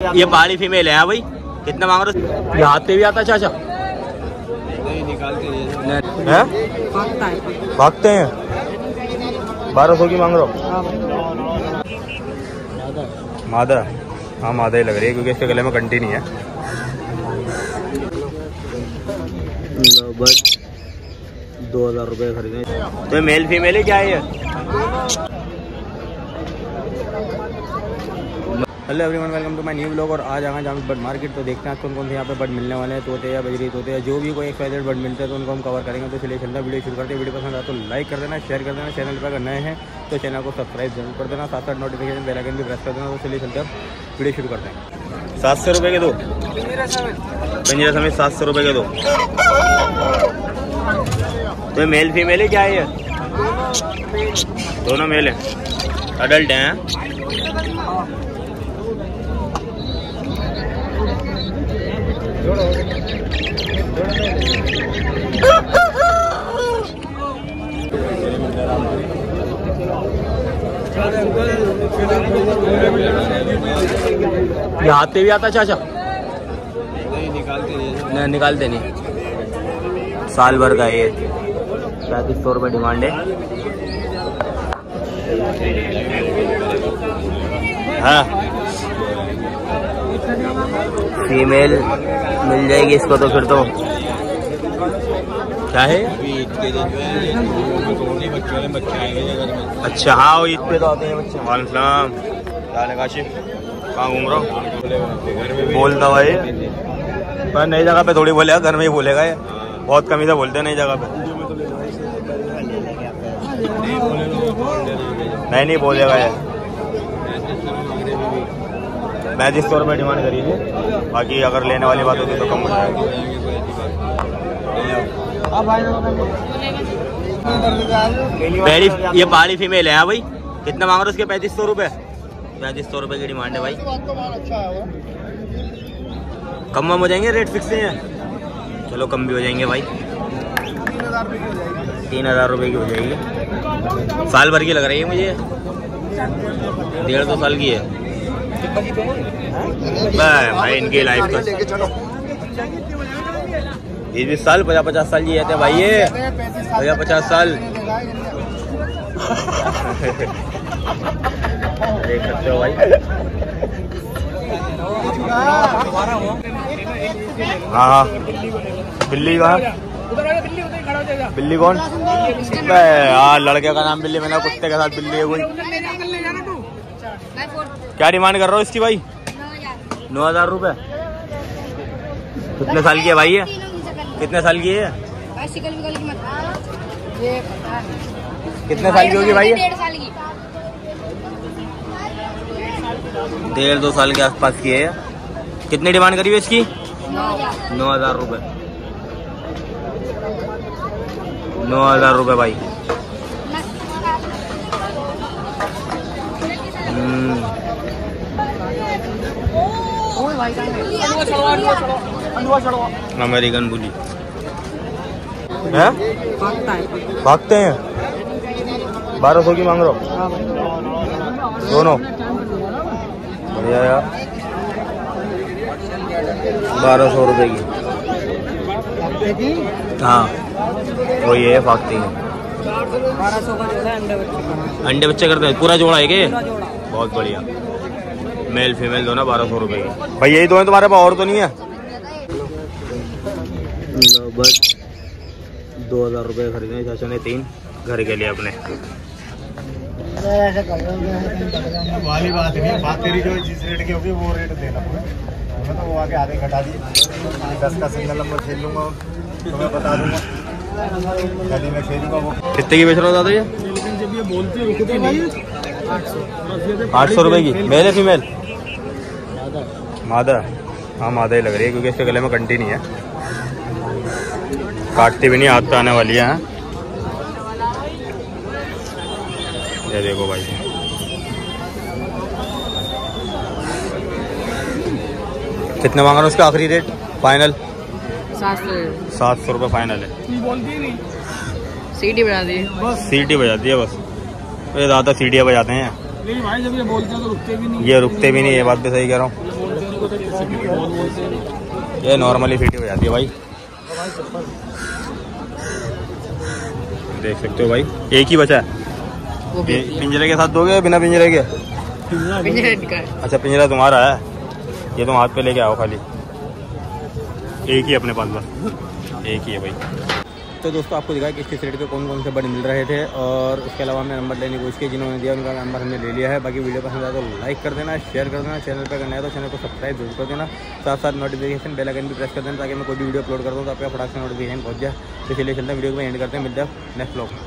ये पहाड़ी फीमेल है हाँ भाई। कितना मांग रहे हाथ पे भी आता है चाचा? है? भागते हैं। बारह सौ की मांग रहे हो? मादा। हाँ मादा ही लग रही है क्योंकि इसके गले में कंटी नहीं है। बस दो हज़ार रुपये खरीदे। तो मेल फीमेल ही क्या है ये hello everyone welcome to my new blog और आज आगे जाम बर्ड मार्केट तो देखते हैं कौन कौन से यहाँ पे बर्ड मिलने वाले हैं। तोते या बजरी, तोते या जो भी कोई एक बर्ड मिलते हैं तो उनको हम कवर करेंगे। तो चलिए चलता वीडियो शुरू करते हैं। वीडियो पसंद आता तो लाइक कर देना शेयर कर देना। चैनल पर अगर नए हैं तो चैनल को सब्सक्राइब ज़रूर कर देना। साथ साथ नोटिफिकेशन बेल आइकन भी प्रेस कर देना। तो चलिए चलते वीडियो शुरू करते हैं। सात सौ रुपये के दो। पंजरा समेत सात सौ रुपये के दो। तो मेल फीमेल ही, क्या है ये? दोनों मेल हैं। अडल्ट हैं? ये हाथ पे भी आता चाचा? नहीं निकालते नहीं। साल भर का ये पैंतीस सौ रुपये डिमांड है। हाँ। फीमेल मिल जाएगी इसको तो फिर तो। क्या है? अच्छा हाँ ईद पे तो आते हैं बच्चे। काशिफ कहाँ घूम रहा हूँ बोलता भाई पर नई जगह पे थोड़ी बोलेगा, घर में ही बोलेगा ये। बहुत कमी से बोलते हैं नई जगह पे। नहीं नहीं बोलेगा ये। मैं जिस तौर पर डिमांड करी थी। बाकी अगर लेने वाली बात होती तो कम हो जाएगी। पहली ये पहाड़ी फीमेल है हाँ भाई। कितना मांग रहे उसके? पैंतीस सौ रुपये पैंतीस सौ रुपये की डिमांड है भाई। कम वम हो जाएँगे, रेट फिक्स नहीं है। चलो, कम भी हो जाएँगे भाई। तीन हज़ार रुपये की हो जाएगी। साल भर की लग रही है मुझे। डेढ़ सौ साल की है। भाई भाई, इनकी लाइफ का। बीस बीस साल पचास पचास साल जी हैं भाई ये। पचास पचास साल। देख सकते हो भाई। हाँ हाँ। बिल्ली कहाँ? बिल्ली कौन? यार, लड़के का नाम बिल्ली, मैंने कुत्ते के साथ बिल्ली है कोई। क्या डिमांड कर रहा हो इसकी भाई? नौ हज़ार रुपये कितने साल की है भाई ये? कितने साल की है कितने साल की होगी भाई डेढ़ दो साल के आसपास की है कितनी डिमांड करी है इसकी? नौ हज़ार रुपये नौ हज़ार रुपये भाई। American bully. है? भागते हैं। बारह सौ की मांग रहे हो? दोनों? बढ़िया यार। बारह सौ रुपए की। हाँ? वो ये है भागती है। अंडे बच्चे करते हैं? पूरा जोड़ा है के बहुत बढ़िया। मेल फीमेल दोनों बारह सौ रुपए की। भाई यही दो है तुम्हारे पास और तो नहीं है? दो हज़ार रुपये खरीदे चाचा ने तीन घर के लिए अपने। वाली बात नहीं है बात तेरी जो जिस रेट की होगी वो रेट देना। मैं तो वो आगे आधे घटा दिए दस का सिंगल नंबर खेल लूँगा तो मैं बता दूँगा। गली में खेलूँगा वो। कितने की बेच रहा हो दादा ये? लेकिन जब ये बोलती है। आठ सौ। रुपए की। मेल है फीमेल मादा। हाँ मादा ही लग रही है क्योंकि इसके गले में कंटी नहीं है। काटती भी नहीं हाथ पे आने वाली है। ये देखो भाई। कितने मांग रहे हो उसका आखिरी रेट फाइनल सात सौ। सात रुपये फाइनल है। सीटी बना दी। सीटी बजाती है बस। ये ज़्यादा सीटियाँ बजाते हैं। लेकिन भाई जब ये बोलते हैं तो रुकते भी नहीं। ये रुकते भी नहीं ये बात भी सही कह रहा हूँ। ये नॉर्मली फिट बजाती है भाई। देख सकते हो भाई एक ही बचा है। पिंजरे के साथ दोगे बिना पिंजरे के। अच्छा पिंजरा तुम्हारा है। ये तुम हाथ पे लेके आओ खाली। एक ही अपने पास बस। एक ही है भाई। तो दोस्तों, आपको दिखाया कि किस रेट पे कौन कौन से बर्ड मिल रहे थे और उसके अलावा हमने नंबर लेने की कोशिश की, जिन्होंने दिया, उनका नंबर हमने ले लिया है। बाकी वीडियो पसंद आया तो लाइक कर देना, शेयर कर देना, चैनल पर करना है तो चैनल को सब्सक्राइब ज़रूर कर देना। साथ साथ नोटिफिकेशन बेल आइकन भी प्रेस कर देना ताकि मैं कोई भी वीडियो अपलोड कर दूँ तो आपका फटाक से नोटिफिकेशन पहुँच जाए। इसलिए चलिए चलते हैं, वीडियो को एंड करते हैं, मिलते हैं नेक्स्ट ब्लॉग